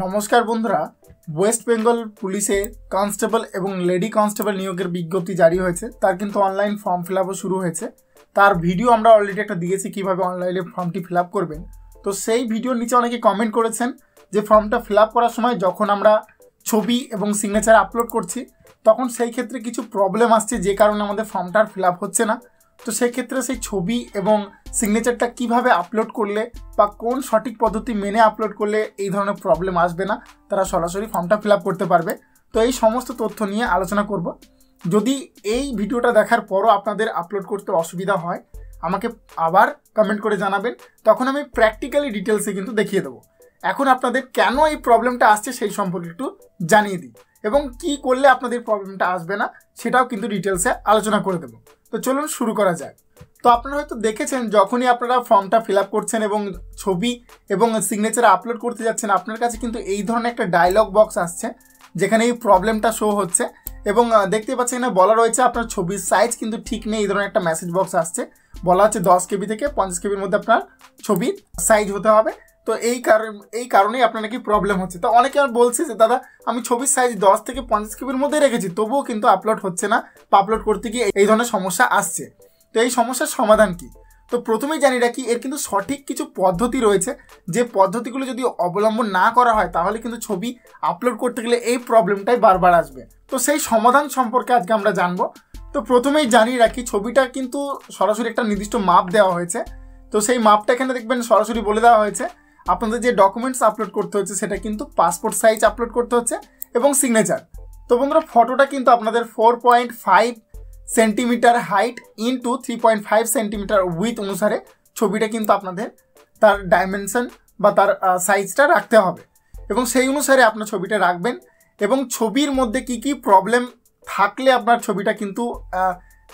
নমস্কার বন্ধুরা ওয়েস্ট বেঙ্গল পুলিশে কনস্টেবল এবং লেডি কনস্টেবল নিয়োগের বিজ্ঞপ্তি জারি হয়েছে। তার কিন্তু অনলাইন ফর্ম ফিল শুরু হয়েছে। তার ভিডিও আমরা অলরেডি একটা দিয়েছি কীভাবে অনলাইনে ফর্মটি ফিল করবেন। তো সেই ভিডিওর নিচে অনেকে কমেন্ট করেছেন যে ফর্মটা ফিল করার সময় যখন আমরা ছবি এবং সিগনেচার আপলোড করছি, তখন সেই ক্ষেত্রে কিছু প্রবলেম আসছে যে কারণে আমাদের ফর্মটা আর ফিল হচ্ছে না। তো সেক্ষেত্রে সেই ছবি এবং সিগনেচারটা কীভাবে আপলোড করলে বা কোন সঠিক পদ্ধতি মেনে আপলোড করলে এই ধরনের প্রবলেম আসবে না, তারা সরাসরি ফর্মটা ফিল করতে পারবে। তো এই সমস্ত তথ্য নিয়ে আলোচনা করব। যদি এই ভিডিওটা দেখার পরও আপনাদের আপলোড করতে অসুবিধা হয়, আমাকে আবার কমেন্ট করে জানাবেন, তখন আমি প্র্যাকটিক্যালি ডিটেলসে কিন্তু দেখিয়ে দেবো। এখন আপনাদের কেন এই প্রবলেমটা আসছে সেই সম্পর্কে একটু জানিয়ে দিই। এবং কি করলে আপনাদের প্রবলেমটা আসবে না, সেটাও কিন্তু ডিটেলসে আলোচনা করে দেবো। তো চলুন শুরু করা যাক। তো আপনারা হয়তো দেখেছেন, যখনই আপনারা ফর্মটা ফিল করছেন এবং ছবি এবং সিগনেচার আপলোড করতে যাচ্ছেন, আপনার কাছে কিন্তু এই ধরনের একটা ডায়লগ বক্স আসছে, যেখানে এই প্রবলেমটা শো হচ্ছে। এবং দেখতে পাচ্ছেন এখানে বলা রয়েছে আপনার ছবির সাইজ কিন্তু ঠিক নেই, এই ধরনের একটা মেসেজ বক্স আসছে। বলা হচ্ছে দশ কেবি থেকে পঞ্চাশ কেবির মধ্যে আপনার ছবির সাইজ হতে হবে। তো এই কারণে এই কারণেই আপনার নাকি প্রবলেম হচ্ছে। তো অনেকে আর বলছে যে, দাদা, আমি ছবির সাইজ দশ থেকে পঞ্চাশ কেবির মধ্যে রেখেছি, তবুও কিন্তু আপলোড হচ্ছে না। বা আপলোড করতে গিয়ে এই ধরনের সমস্যা আসছে। তো এই সমস্যার সমাধান কি? তো প্রথমেই জানি রাখি এর কিন্তু সঠিক কিছু পদ্ধতি রয়েছে। যে পদ্ধতিগুলো যদি অবলম্বন না করা হয়, তাহলে কিন্তু ছবি আপলোড করতে গেলে এই প্রবলেমটাই বারবার আসবে। তো সেই সমাধান সম্পর্কে আজকে আমরা জানব। তো প্রথমেই জানিয়ে রাখি ছবিটা কিন্তু সরাসরি একটা নির্দিষ্ট মাপ দেওয়া হয়েছে। তো সেই মাপটা এখানে দেখবেন সরাসরি বলে দেওয়া হয়েছে। আপনাদের যে ডকুমেন্টস আপলোড করতে হচ্ছে, সেটা কিন্তু পাসপোর্ট সাইজ আপলোড করতে হচ্ছে এবং সিগনেচার তো বন্ধুরা ফটোটা কিন্তু আপনাদের four point five centimetre height into three point five centimetre width অনুসারে ছবিটা কিন্তু আপনাদের তার ডাইমেনশন বা তার সাইজটা রাখতে হবে। এবং সেই অনুসারে আপনার ছবিটা রাখবেন এবং ছবির মধ্যে কি কি প্রবলেম থাকলে আপনার ছবিটা কিন্তু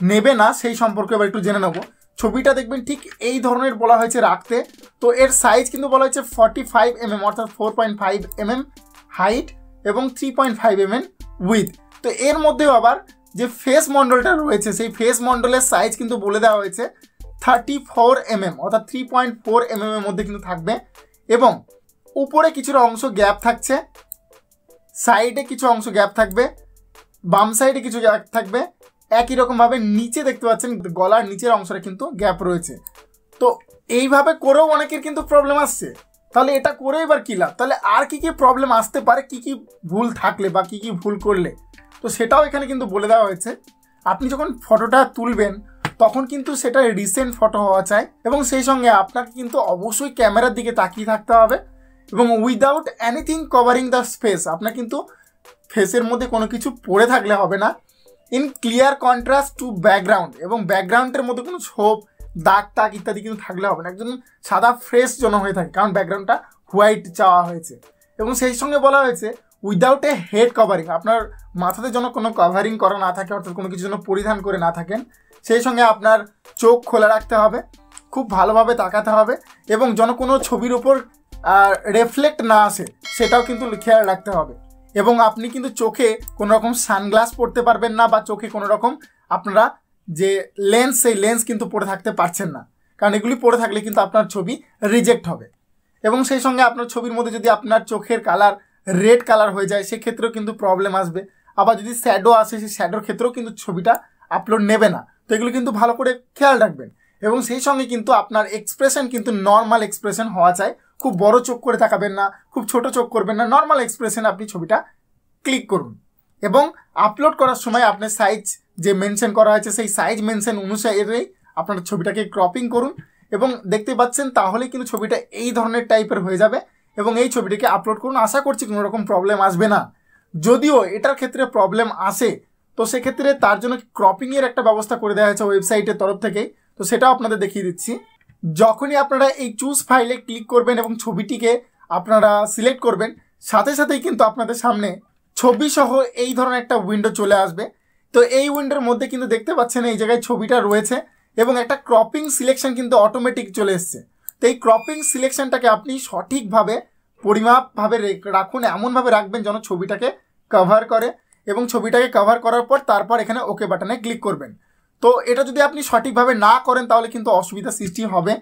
নেবে না, সেই সম্পর্কে এবার একটু জেনে নেব। ছবিটা দেখবেন ঠিক এই ধরনের বলা হয়েছে রাখতে। তো এর সাইজ কিন্তু বলা হয়েছে ফর্টি ফাইভ এমএম অর্থাৎ four point five MM height এবং three point five MM width তো এর মধ্যেও আবার যে ফেস মন্ডলটা রয়েছে, সেই ফেস মন্ডলের সাইজ কিন্তু বলে দেওয়া হয়েছে থার্টি ফোর এমএম অর্থাৎ থ্রি পয়েন্ট ফোর এমএম এর মধ্যে কিন্তু থাকবে। এবং উপরে কিছুটা অংশ গ্যাপ থাকছে সাইডে কিছু অংশ গ্যাপ থাকবে, বাম সাইডে কিছু গ্যাপ থাকবে একই রকমভাবে নিচে দেখতে পাচ্ছেন, গলার নিচের অংশটা কিন্তু গ্যাপ রয়েছে। তো এইভাবে করেও অনেকের কিন্তু প্রবলেম আসছে। তাহলে এটা করে এবার কী লাভ? তাহলে আর কি কি প্রবলেম আসতে পারে? কি কি ভুল থাকলে বা কি কি ভুল করলে? তো সেটাও এখানে কিন্তু বলে দেওয়া হয়েছে। আপনি যখন ফটোটা তুলবেন, তখন কিন্তু সেটা রিসেন্ট ফটো হওয়া চাই এবং সেই সঙ্গে আপনাকে কিন্তু অবশ্যই ক্যামেরার দিকে তাকিয়ে থাকতে হবে এবং without anything covering the space আপনার কিন্তু ফেসের মধ্যে কোনো কিছু পড়ে থাকলে হবে না। In clear contrast to background এবং ব্যাকগ্রাউন্ডের মধ্যে কোনো ছোপ, দাগ টাগ ইত্যাদি কিন্তু থাকলে হবে না। একজন সাদা ফ্রেশ যেন হয়ে থাকে, কারণ ব্যাকগ্রাউন্ডটা হোয়াইট চাওয়া হয়েছে। এবং সেই সঙ্গে বলা হয়েছে উইদাউট এ হেড কভারিং আপনার মাথাতে যেন কোনো কভারিং করা না থাকে, অর্থাৎ কোনো কিছু যেন পরিধান করে না থাকেন, সেই সঙ্গে আপনার চোখ খোলা রাখতে হবে, খুব ভালোভাবে তাকাতে হবে এবং যেন কোনো ছবির ওপর রেফ্লেক্ট না আসে, সেটাও কিন্তু খেয়াল রাখতে হবে। এবং আপনি কিন্তু চোখে কোনো রকম সানগ্লাস পরতে পারবেন না বা চোখে কোনো রকম আপনারা যে লেন্স, সেই লেন্স কিন্তু পরে থাকতে পারছেন না। কারণ এগুলি পরে থাকলে কিন্তু আপনার ছবি রিজেক্ট হবে। এবং সেই সঙ্গে আপনার ছবির মধ্যে যদি আপনার চোখের কালার রেড কালার হয়ে যায়, সেক্ষেত্রেও কিন্তু প্রবলেম আসবে। আবার যদি শ্যাডো আসে, সেই শ্যাডোর ক্ষেত্রেও কিন্তু ছবিটা আপলোড নেবে না। তো এগুলো কিন্তু ভালো করে খেয়াল রাখবেন। এবং সেই সঙ্গে কিন্তু আপনার এক্সপ্রেশন কিন্তু নর্মাল এক্সপ্রেশন হওয়া চাই। খুব বড় চোখ করে তাকাবেন না, খুব ছোট চোখ করবেন না নর্মাল এক্সপ্রেশন আপনি ছবিটা ক্লিক করুন। এবং আপলোড করার সময় আপনার সাইজ যে মেনশন করা হয়েছে, সেই সাইজ মেনশন অনুসারে আপনার ছবিটাকে ক্রপিং করুন এবং দেখতে পাচ্ছেন তাহলে কিন্তু ছবিটা এই ধরনের টাইপের হয়ে যাবে এবং এই ছবিটিকে আপলোড করুন। আশা করছি কোনো রকম প্রবলেম আসবে না। যদিও এটার ক্ষেত্রে প্রবলেম আসে, তো সেক্ষেত্রে তার জন্য ক্রপিংয়ের একটা ব্যবস্থা করে দেওয়া হয়েছে ওয়েবসাইটের তরফ থেকে। তো সেটাও আপনাদের দেখিয়ে দিচ্ছি। যখনই আপনারা এই চুজ ফাইলে ক্লিক করবেন এবং ছবিটিকে আপনারা সিলেক্ট করবেন, সাথে সাথেই কিন্তু আপনাদের সামনে ছবি সহ এই ধরনের একটা উইন্ডো চলে আসবে। তো এই উইন্ডোর মধ্যে কিন্তু দেখতে পাচ্ছেন এই জায়গায় ছবিটা রয়েছে এবং একটা ক্রপিং সিলেকশন কিন্তু অটোমেটিক চলে এসছে। তো এই ক্রপিং সিলেকশনটাকে আপনি সঠিকভাবে, পরিমাপভাবে রাখুন, এমনভাবে রাখবেন যেন ছবিটাকে কভার করে এবং ছবিটাকে কভার করার পর তারপর এখানে ওকে বাটনে ক্লিক করবেন। তো এটা যদি আপনি সঠিকভাবে না করেন, তাহলে কিন্তু অসুবিধা সৃষ্টি হবে।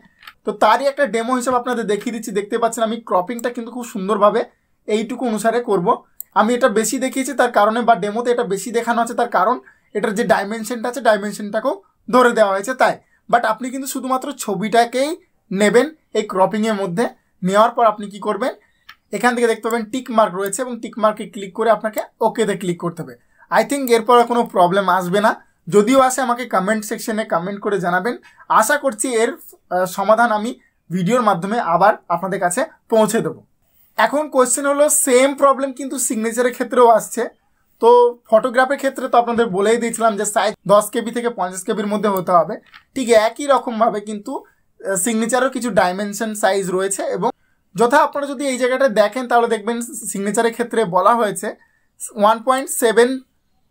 তো তারই একটা ডেমো হিসেবে আপনাদের দেখিয়ে দিচ্ছি। দেখতে পাচ্ছেন আমি ক্রপিংটা কিন্তু খুব সুন্দরভাবে এইটুকু অনুসারে করব। আমি এটা বেশি দেখিয়েছি তার কারণে, বা ডেমোতে এটা বেশি দেখানো আছে তার কারণ, এটার যে ডাইমেনশনটা আছে ডাইমেনশনটাকেও ধরে দেওয়া হয়েছে তাই। বাট আপনি কিন্তু শুধুমাত্র ছবিটাকেই নেবেন এই ক্রপিংয়ের মধ্যে। নেওয়ার পর আপনি কি করবেন? এখান থেকে দেখতে পাবেন টিক মার্ক রয়েছে এবং টিক মার্কে ক্লিক করে আপনাকে ওকেতে ক্লিক করতে হবে। আই থিঙ্ক এরপর কোনো প্রবলেম আসবে না। যদিও আসে আমাকে কমেন্ট সেকশনে কমেন্ট করে জানাবেন। আশা করছি এর সমাধান আমি ভিডিওর মাধ্যমে আবার আপনাদের কাছে পৌঁছে দেবো। এখন কোয়েশ্চেন হলো সেম প্রবলেম কিন্তু সিগনেচারের ক্ষেত্রেও আসছে। তো ফটোগ্রাফের ক্ষেত্রে তো আপনাদের বলেই দিয়েছিলাম যে সাইজ দশ কেবি থেকে পঞ্চাশ কেবির মধ্যে হতে হবে। ঠিক একই রকমভাবে কিন্তু সিগনেচারও কিছু ডাইমেনশন সাইজ রয়েছে এবং যথা আপনারা যদি এই জায়গাটা দেখেন, তাহলে দেখবেন সিগনেচারের ক্ষেত্রে বলা হয়েছে one point seven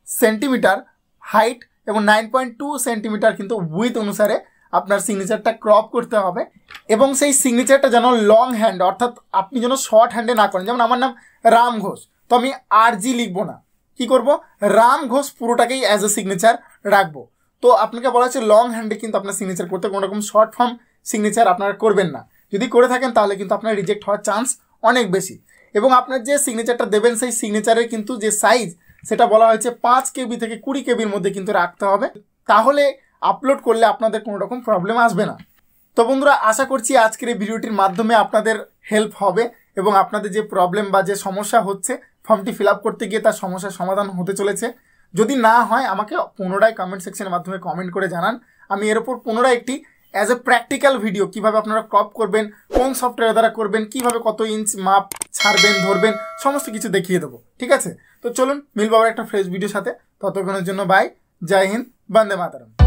centimetre height এবং নাইন পয়েন্ট টু সেন্টিমিটার কিন্তু উইথ অনুসারে আপনার সিগনেচারটা ক্রপ করতে হবে এবং সেই সিগনেচারটা যেন লং হ্যান্ড অর্থাৎ আপনি যেন শর্ট হ্যান্ডে না করেন। যেমন আমার নাম রাম ঘোষ, তো আমি আর জি লিখব না। কি করব? রাম ঘোষ পুরোটাকেই অ্যাজ এ সিগনেচার রাখব। তো আপনাকে বলা হচ্ছে লং হ্যান্ডে কিন্তু আপনার সিগনেচার করতে কোনো রকম শর্ট ফর্ম সিগনেচার আপনারা করবেন না। যদি করে থাকেন তাহলে কিন্তু আপনার রিজেক্ট হওয়ার চান্স অনেক বেশি। এবং আপনার যে সিগনেচারটা দেবেন, সেই সিগনেচারের কিন্তু যে সাইজ সেটা বলা হয়েছে পাঁচ কেবি থেকে কুড়ি কেবির মধ্যে কিন্তু রাখতে হবে। তাহলে আপলোড করলে আপনাদের কোনো রকম প্রবলেম আসবে না। তো বন্ধুরা, আশা করছি আজকের এই ভিডিওটির মাধ্যমে আপনাদের হেল্প হবে এবং আপনাদের যে প্রবলেম বা যে সমস্যা হচ্ছে ফর্মটি ফিল করতে গিয়ে তার সমস্যার সমাধান হতে চলেছে। যদি না হয়, আমাকে পুনরায় কমেন্ট সেকশনের মাধ্যমে কমেন্ট করে জানান। আমি এর উপর পুনরায় একটি অ্যাজ এ প্র্যাকটিক্যাল ভিডিও কীভাবে আপনারা ক্রপ করবেন, কোন সফটওয়্যার দ্বারা করবেন, কীভাবে কত ইঞ্চ মাপ ছাড়বেন, ধরবেন, সমস্ত কিছু দেখিয়ে দেবো, ঠিক আছে? তো চলুন, মিলবাবার একটা ফ্রেশ ভিডিওর সাথে, ততক্ষণের জন্য বাই জয় হিন্দ, বন্দে মাতারাম।